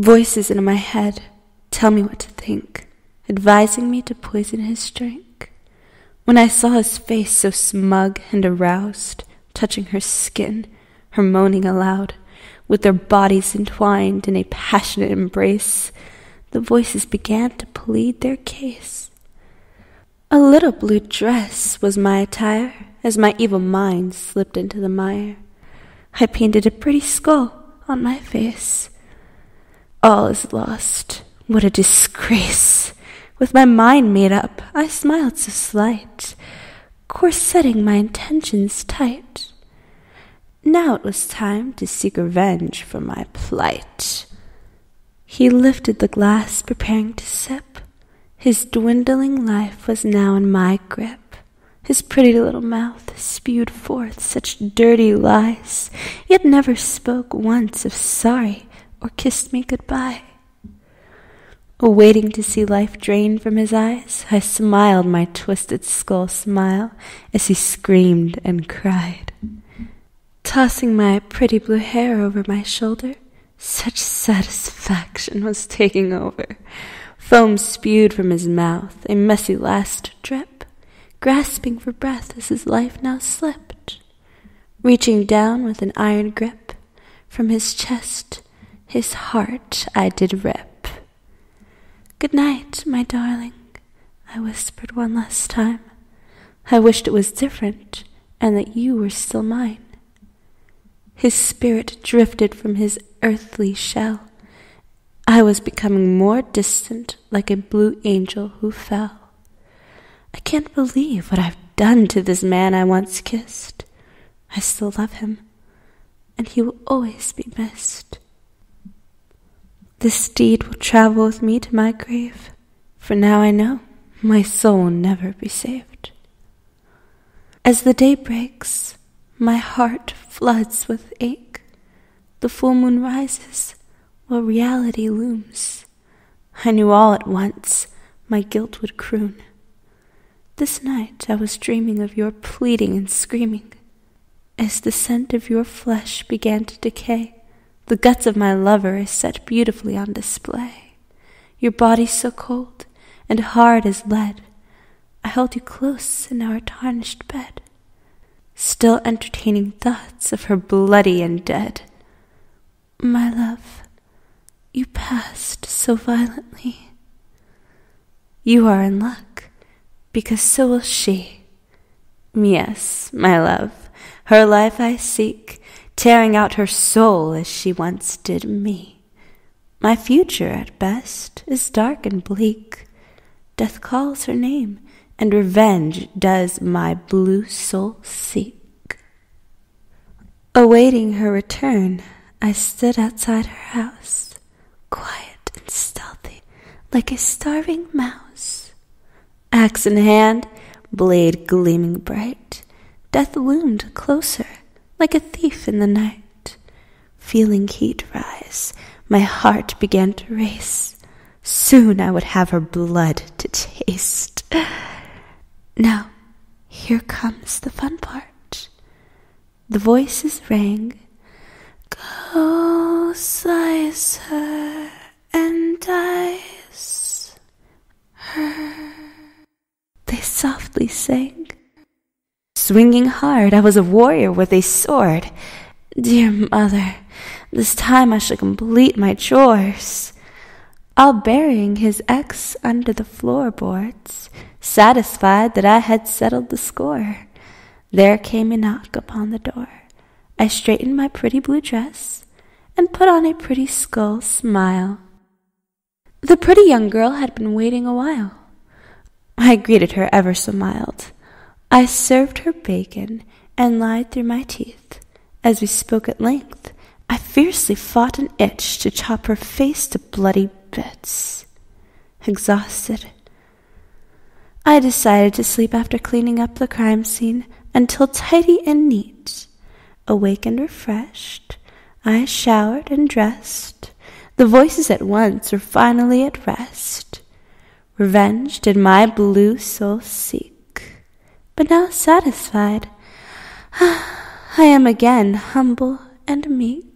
Voices in my head tell me what to think, advising me to poison his drink. When I saw his face so smug and aroused, touching her skin, her moaning aloud, with their bodies entwined in a passionate embrace, the voices began to plead their case. A little blue dress was my attire as my evil mind slipped into the mire. I painted a pretty skull on my face. All is lost. What a disgrace! With my mind made up, I smiled so slight, corsetting my intentions tight. Now it was time to seek revenge for my plight. He lifted the glass, preparing to sip. His dwindling life was now in my grip. His pretty little mouth spewed forth such dirty lies, yet never spoke once of sorry or kissed me goodbye. Waiting to see life drain from his eyes, I smiled my twisted skull smile as he screamed and cried. Tossing my pretty blue hair over my shoulder, such satisfaction was taking over. Foam spewed from his mouth, a messy last drip, grasping for breath as his life now slipped. Reaching down with an iron grip, from his chest, his heart I did rip. Good night, my darling, I whispered one last time. I wished it was different and that you were still mine. His spirit drifted from his earthly shell. I was becoming more distant, like a blue angel who fell. I can't believe what I've done to this man I once kissed. I still love him, and he will always be missed. This deed will travel with me to my grave, for now I know my soul will never be saved. As the day breaks, my heart floods with ache. The full moon rises while reality looms. I knew all at once my guilt would croon. This night I was dreaming of your pleading and screaming. As the scent of your flesh began to decay, the guts of my lover is set beautifully on display. Your body so cold and hard as lead, I held you close in our tarnished bed, still entertaining thoughts of her bloody and dead. My love, you passed so violently. You are in luck, because so will she. Yes, my love, her life I seek tearing out her soul as she once did me. My future, at best, is dark and bleak. Death calls her name, and revenge does my blue soul seek. Awaiting her return, I stood outside her house, quiet and stealthy, like a starving mouse. Axe in hand, blade gleaming bright, death loomed closer like a thief in the night. Feeling heat rise, my heart began to race. Soon I would have her blood to taste. Now, here comes the fun part. The voices rang. Go slice her and dice her. They softly sang. Swinging hard, I was a warrior with a sword. Dear mother, this time I shall complete my chores. All burying his ex under the floorboards, satisfied that I had settled the score. There came a knock upon the door. I straightened my pretty blue dress and put on a pretty skull smile. The pretty young girl had been waiting a while. I greeted her ever so mild. I served her bacon and lied through my teeth. As we spoke at length, I fiercely fought an itch to chop her face to bloody bits. Exhausted, I decided to sleep after cleaning up the crime scene until tidy and neat. Awake and refreshed, I showered and dressed. The voices at once were finally at rest. Revenge did my blue soul seek but now satisfied, I am again humble and meek.